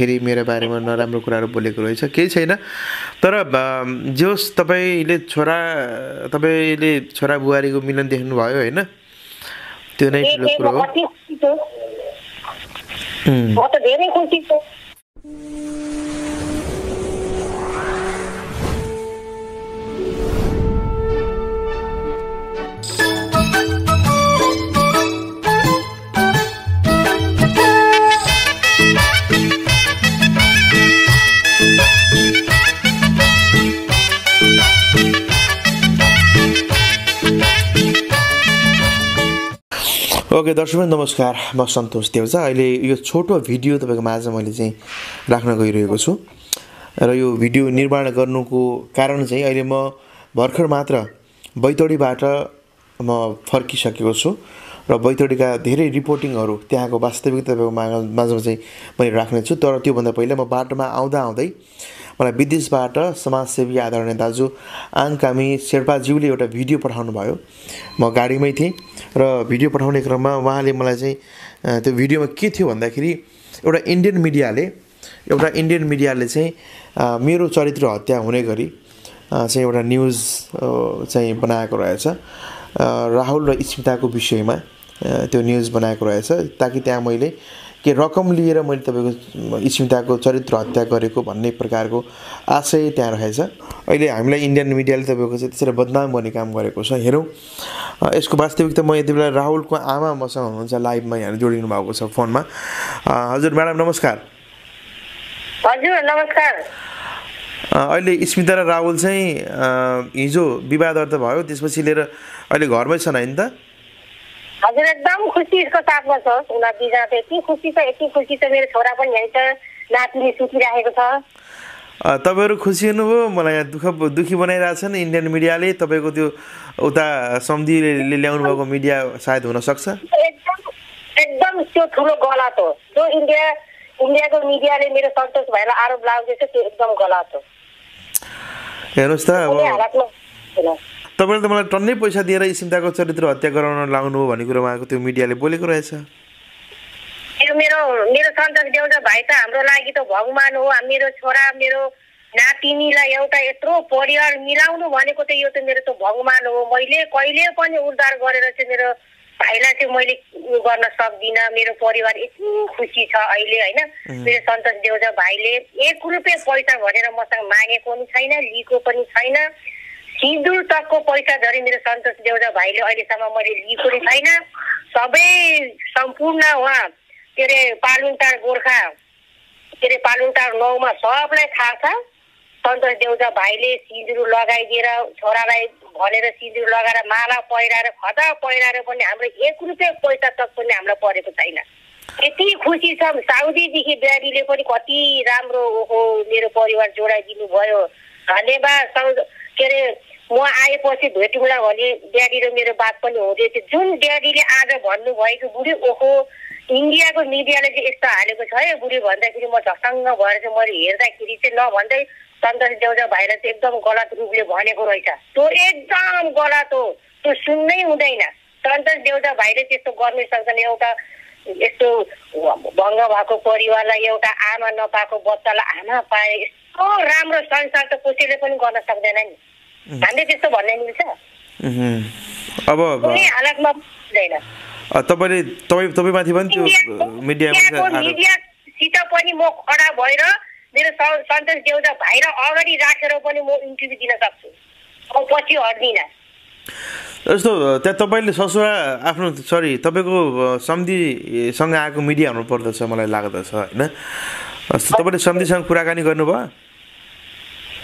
फेरि मेरो बारेमा नराम्रो कुराहरू बोलेको रहेछ केही छैन। तर जे होस् तपाईँले छोरा तपाईँले छोरा बुहारीको मिलन देख्नुभयो होइन? त्यो नै ठुलो कुरो हो। ओके दर्शक नमस्कार। म सन्तोष देउजा। अहिले यो छोटो भिडियो तपाईँको माझ मैले चाहिँ राख्न गइरहेको छु। र यो भिडियो निर्माण गर्नुको कारण चाहिँ अहिले म भर्खर मात्र बैतडीबाट म फर्किसकेको छु र बैतडीका धेरै रिपोर्टिङहरू त्यहाँको वास्तविकता तपाईँको माझमा चाहिँ मैले राख्नेछु। तर त्योभन्दा पहिला म बाटोमा आउँदा आउँदै मलाई विदेशबाट समाजसेवी आदरणीय दाजु आङकामी शेर्पाज्यूले एउटा भिडियो पठाउनु भयो। म गाडीमै थिएँ र भिडियो पठाउने क्रममा उहाँले मलाई चाहिँ त्यो भिडियोमा के थियो भन्दाखेरि एउटा इन्डियन मिडियाले एउटा इन्डियन मिडियाले चाहिँ मेरो चरित्र हत्या हुने गरी चाहिँ एउटा न्युज चाहिँ बनाएको रहेछ। राहुल र स्मिताको विषयमा त्यो न्युज बनाएको रहेछ ताकि त्यहाँ मैले के रकम लिएर मैले तपाईँको स्मिताको चरित्र हत्या गरेको भन्ने प्रकारको आशय त्यहाँ रहेछ। अहिले हामीलाई इन्डियन मिडियाले तपाईँको चाहिँ त्यसरी बदनाम गर्ने काम गरेको छ। हेरौँ। यसको वास्तविकता म यति बेला राहुलको आमा मसँग हुनुहुन्छ लाइभमा यहाँ जोडिनु भएको छ फोनमा। हजुर म्याडम नमस्कार। हजुर नमस्कार। अहिले स्मिता र राहुल चाहिँ हिजो विवाद अर्थ भयो त्यसपछि लिएर अहिले घरमै छन् होइन त? हजुर एकदम खुसीको साथमा छ उनीहरू दुईजना त. यति खुसी छ यति खुसी छ मेरो छोरा पनि यहीँ छ नातिनी सुतिराखेको छ तपाईँहरू खुसी हुनुभयो मलाई यहाँ दुःख दुःखी बनाइरहेछन् इन्डियन मिडियाले तपाईँको त्यो उता सम्धिले ल्याउनु भएको मिडिया सायद हुनसक्छ एकदम एकदम त्यो ठुलो गलत हो जो इन्डिया इन्डियाको मिडियाले मेरो सन्तोष भाइलाई आरोप लाग्दैछ त्यो एकदम गलत हो हेर्नुहोस् त अब तपाईँले त मलाई टन्नै पैसा दिएर स्मिताको चरित्र हत्या गराउन लाउनु हो भन्ने कुरो उहाँको त्यो मिडियाले बोलेको रहेछ। यो मेरो मेरो सन्तोष देउता भाइ त हाम्रो लागि त भगवान् हो। मेरो छोरा मेरो नातिनीलाई एउटा यत्रो परिवार मिलाउनु भनेको त यो त मेरो त भगवान् हो। मैले कहिले पनि उद्धार गरेर चाहिँ मेरो भाइलाई चाहिँ मैले गर्न सक्दिनँ। मेरो परिवार यति खुसी छ अहिले होइन? मेरो सन्तोष देउजा भाइले एक रुपियाँ पैसा भनेर मसँग मागेको पनि छैन लिएको पनि छैन। सिन्दुर तकको पैसा धरि मेरो सन्तोष देउजा भाइले अहिलेसम्म मैले लिएको नि छैन। सबै सम्पूर्ण उहाँ के अरे पालुङटार गोर्खा के अरे पालुङटार नौमा सबलाई थाहा छ। सन्तोष देउजा भाइले सिन्दुर लगाइदिएर छोरालाई भनेर सिन्दुर लगाएर माला पहिराएर खदा पहिराएर पनि हाम्रो एक रुपियाँ पैसा तक पनि हामीलाई परेको छैन। यति खुसी छ साउदीदेखि ड्याडीले पनि कति राम्रो ओहो मेरो परिवार जोडाइदिनु भयो धन्यवाद साउद के अरे म आएपछि भेटौँला भने ड्याडी र मेरो बात पनि हुँदै थियो। जुन ड्याडीले आज भन्नुभएको बुढी ओहो इन्डियाको मिडियाले चाहिँ यस्तो हालेको छ है बुढी भन्दाखेरि म झसङ्ग भएर चाहिँ मैले हेर्दाखेरि चाहिँ नभन्दै सन्तोष देउजा भाइलाई चाहिँ एकदम गलत रूपले भनेको रहेछ। त्यो एकदम गलत हो। त्यो सुन्नै हुँदैन। सन्तोष देउजा भाइले त्यस्तो गर्नै सक्दैन एउटा यस्तो भङ्ग भएको परिवारलाई एउटा आमा नपाएको बच्चालाई आमा पाए यस्तो राम्रो संसार त कसैले पनि गर्न सक्दैन नि। हामीले त्यस्तो भन्ने मिल्छ। अब हालतमा तपाईँले तपाईँ तपाईँमाथि पनि त्यो मिडियासित पनि म खडा भएर मेरो सन्तोष देउता भाइलाई अगाडि राखेर पनि म इन्टरभ्यू दिन सक्छु। म पछि हट्दिनँ। जस्तो त्यहाँ तपाईँले ससुरा आफ्नो सरी तपाईँको सम्धिसँग आएको मिडिया हुनुपर्दछ मलाई लाग्दछ होइन? तपाईँले सम्धिसँग कुराकानी गर्नुभयो?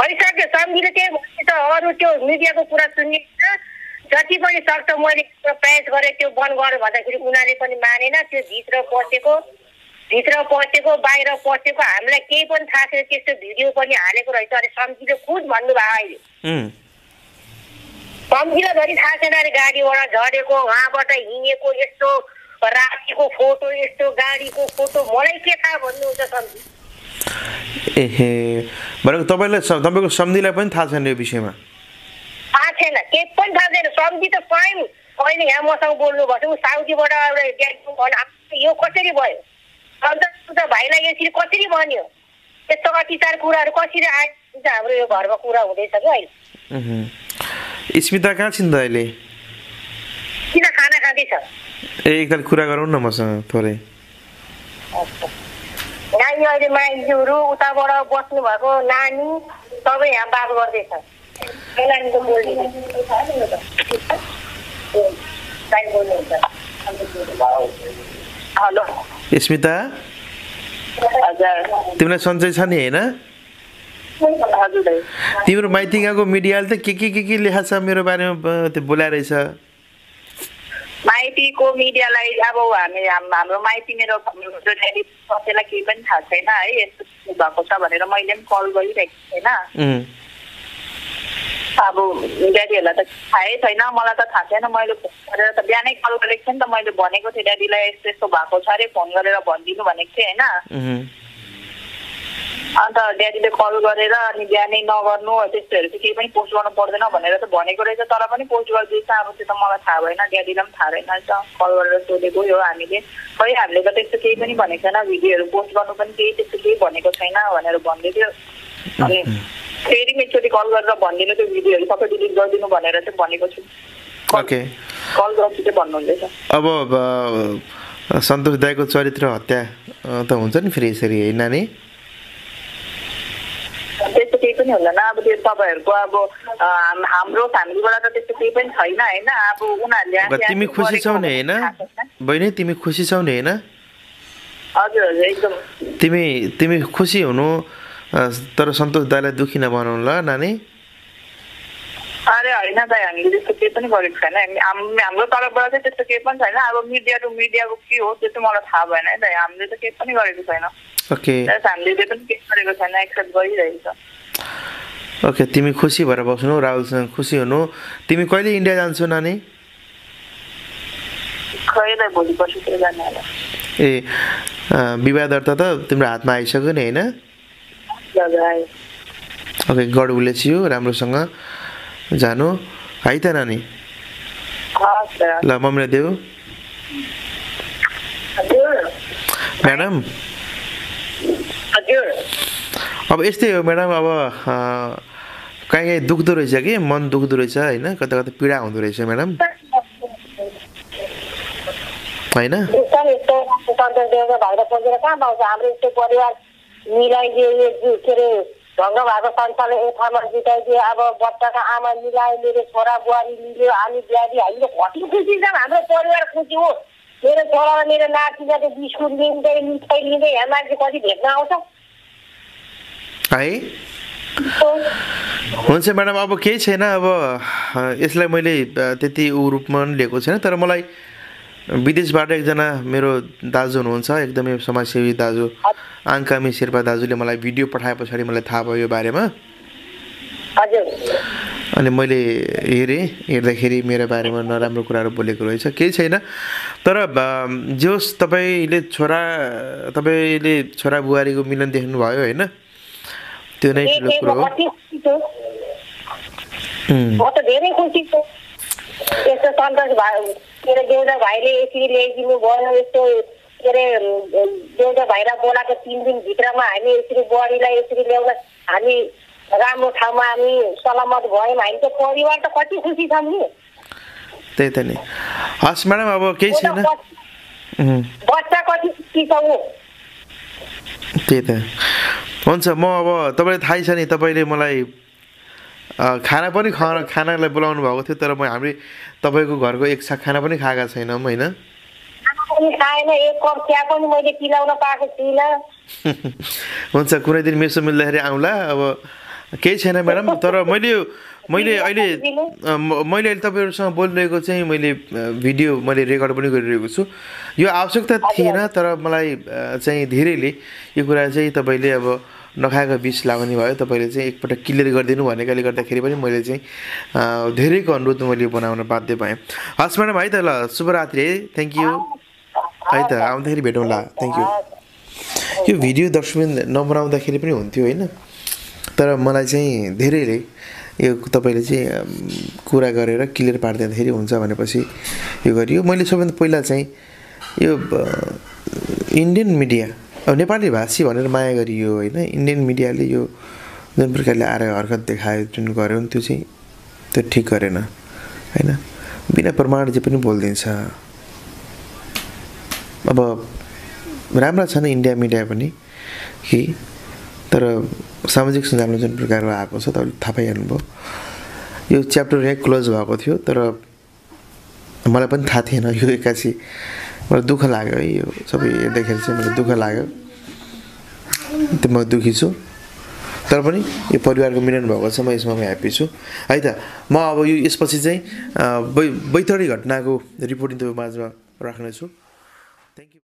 भइसक्यो सम्झिले त्यही भने त अरू त्यो मिडियाको कुरा सुन्ने जति पनि सक्छ मैले प्रयास गरेँ त्यो बन्द गर भन्दाखेरि उनीहरूले पनि मानेन। त्यो भित्र पसेको भित्र पसेको बाहिर पसेको हामीलाई केही पनि थाहा छैन त्यस्तो भिडियो पनि हालेको रहेछ। अरे सम्झिले खुद भन्नुभयो अहिले। सम्झिलाई धरि थाहा छैन अरे गाडीबाट झरेको उहाँबाट हिँडेको यस्तो रातिको फोटो यस्तो गाडीको फोटो। मलाई के थाहा भन्नुहुन्छ सम्झि एहे भनेको तपाईँलाई तपाईँको सम्धिलाई पनि थाहा छैन यो विषयमा? थाहा छैन। केही पनि थाहा छैन। सम्झि त स्वयं अहिले यहाँ मसँग बोल्नु भएको ऊ साउदीबाट एउटा यो कसरी भयो? भाइलाई यसरी कसरी भन्यो? यस्तो अत्याचार कुराहरू कसरी आयो? हाम्रो यो घरमा कुरा हुँदैछ कि अहिले। स्मिता कहाँ छिन् त अहिले? किन खाना खाँदैछ? ए एकताल कुरा गरौँ न मसँग थोरै। नानी अहिले माइजूहरू उताबाट बस्नु भएको नानी सबै यहाँ बात गर्दैछ। हेलो। स्मिता? हजुर। तिमीलाई सन्चै छ नि होइन? तिम्रो माइती गएको मिडियाले त के के के के लेखा छ मेरो बारेमा त्यो बोलाइरहेछ। माइतीको मिडियालाई अब हामी हाम- हाम्रो माइती मेरो कसैलाई केही पनि थाहा छैन है यस्तो भएको छ? भनेर मैले पनि कल गरिरहेको उम्, अब ड्याडीहरूलाई त थाहै छैन मलाई त थाहा छैन मैले फोन गरेर त बिहानै कल गरेको थिएँ नि त मैले भनेको थिएँ ड्याडीलाई यस्तो यस्तो भएको छ अरे फोन गरेर भनिदिनु भनेको थिएँ होइन। अन्त ड्याडीले कल गरेर अनि बिहानै नगर्नु त्यस्तोहरू चाहिँ केही पनि पोस्ट गर्नु पर्दैन भनेर त भनेको रहेछ तर पनि पोस्ट गरिदिएछ। अब त्यो त मलाई थाहा भएन ड्याडीलाई पनि थाहा रहेन रहेछ कल गरेर सोधेको हो हामीले। खै हामीले त त्यस्तो केही पनि भनेको छैन। भिडियोहरू पोस्ट गर्नु पनि केही त्यस्तो केही भनेको छैन भनेर भन्दै थियो अनि फेरि एकचोटि कल गरेर भनिदिनु त्यो भिडियोहरू सबै डिलिट गरिदिनु भनेर चाहिँ भनेको छु। ओके। कल गर्छु चाहिँ भन्नुहुँदैछ। अब सन्तोष दाईको चरित्र हत्या त हुन्छ नि फेरि यसरी है नानी? पनि हुँदैन। अब त्यो तपाईँहरूको अब हाम्रो फ्यामिलीबाट त त्यस्तो केही पनि छैन होइन? अब उनीहरूले तिमी खुसी छौ नि होइन। बहिनी तिमी खुसी छौ नि होइन? हजुर हजुर एकदम। तिमी तिमी खुसी हुनु तर सन्तोष दाईलाई दुखी नबनाउनु ल नानी। अरे होइन दाइ हामीले त्यस्तो केही पनि गरेको छैन। हामी- हाम- हाम्रो तर्फबाट चाहिँ त्यस्तो केही पनि छैन। अब मिडिया टु मिडियाको के हो त्यो चाहिँ मलाई थाहा भएन है दाइ हामीले त केही पनि गरेको छैन। ओके। हामीले पनि केही गरेको छैन एक्सेप्ट गरिरहेको छ। ओके तिमी खुसी भएर बस्नु राहुलसँग खुसी हुनु तिमी कहिले इन्डिया जान्छौ नानी ए विवाह दर्ता त तिम्रो हातमा आइसक्यो नि होइन ओके गड ब्लेस यु राम्रोसँग जानु है त नानी ल मम्मीलाई देऊ म्याडम अब यस्तै हो म्याडम अब कहीँ कहीँ दुख्दो रहेछ कि? मन दुख्दो रहेछ होइन? कता कता पीडा हुँदो रहेछ म्याडम? होइन? ढङ्ग भएको संसारले एक ठाउँमा जिताइदियो अब बच्चाको आमा मिलायो मेरो छोरा बुहारी मिल्यो हामी बिहारी हामीले कति खुसी छौँ हाम्रो परिवार खुसी हो मेरो छोरा र मेरो नातिले त बिस्कुट लिँदै मिठाई लिँदै यहाँ मान्छे कति भेट्न आउँछ। है? हुन्छ म्याडम अब केही छैन अब यसलाई मैले त्यति ऊ रूपमा पनि लिएको छैन तर मलाई विदेशबाट एकजना मेरो दाजु हुनुहुन्छ एकदमै समाजसेवी दाजु आङ्कामी शेर्पा दाजुले मलाई भिडियो पठाए पछाडि मलाई थाहा भयो यो बारेमा। अनि मैले हेरेँ हेर्दाखेरि मेरो बारेमा नराम्रो कुराहरू बोलेको रहेछ केही छैन। तर जे होस् तपाईँले छोरा तपाईँले छोरा बुहारीको मिलन देख्नुभयो होइन? त्यो नै ठुलो कुरो हो कति खुसी छु उम्, म त धेरै खुसी छु यस्तो सन्तोष भाइ के अरे देउदा भाइले यसरी ल्याइदिनु भयो यस्तो के अरे देउदा भाइलाई बोलाएको तिन दिनभित्रमा हामी यसरी बुहारीलाई यसरी ल्याउँदा हामी राम्रो ठाउँमा हामी सलामत भयौँ हामी त परिवार त कति खुसी छौँ नि त्यही त नि हस् म्याडम अब केही छैन बच्चा उम्, बच्चा कति खुसी छौँ त्यही त हुन्छ म अब तपाईँलाई थाहै छ नि तपाईँले मलाई खाना पनि खा खानालाई बोलाउनु भएको थियो तर म हामी तपाईँको घरको एक छाक खाना पनि खाएका छैनौँ होइन? खाना हुन्छ कुनै दिन मेसो मिल्दाखेरि आउँला अब केही छैन म्याडम तर मैले मैले अहिले मैले अहिले तपाईँहरूसँग बोलिरहेको चाहिँ मैले भिडियो मैले रेकर्ड पनि गरिरहेको छु। यो आवश्यकता थिएन तर मलाई चाहिँ धेरैले यो कुरा चाहिँ तपाईँले अब नखाएको बिस लगाउने भयो तपाईँले चाहिँ एकपल्ट क्लियर गरिदिनु भनेकाले गर्दाखेरि पनि मैले चाहिँ धेरैको अनुरोध मैले बनाउन बाध्य भएँ। हस् म्याडम है त ल शुभरात्रि है थ्याङ्क यू है त आउँदाखेरि भेटौँला थ्याङ्क यू यो भिडियो दर्शकबिन नबनाउँदाखेरि पनि हुन्थ्यो होइन? तर मलाई चाहिँ धेरैले यो तपाईँले चाहिँ कुरा गरेर क्लियर पारिदिँदाखेरि हुन्छ भनेपछि यो गरियो। मैले सबैभन्दा पहिला चाहिँ यो इन्डियन मिडिया अब नेपाली भाषी भनेर माया गरियो होइन इन्डियन मिडियाले यो जुन प्रकारले आएर हरकत देखायो जुन गऱ्यो नि त्यो चाहिँ त्यो ठिक गरेन होइन? बिना प्रमाण जे पनि बोलिदिन्छ अब राम्रा छन् इन्डिया मिडिया पनि कि तर सामाजिक सञ्जालमा जुन प्रकारको आएको छ तपाईँले थाहा पाइहाल्नुभयो। यो च्याप्टर यहीँ क्लोज भएको थियो तर मलाई पनि थाहा थिएन यो एक्कासी मलाई दुःख लाग्यो है यो सबै हेर्दाखेरि चाहिँ मलाई दुःख लाग्यो। त्यो म दुःखी छु। तर पनि यो परिवारको मिलन भएको छ म यसमा म ह्याप्पी छु। है त म अब यो यसपछि चाहिँ बै बैतडी घटनाको रिपोर्टिङ तपाईँको माझमा राख्नेछु। Thank you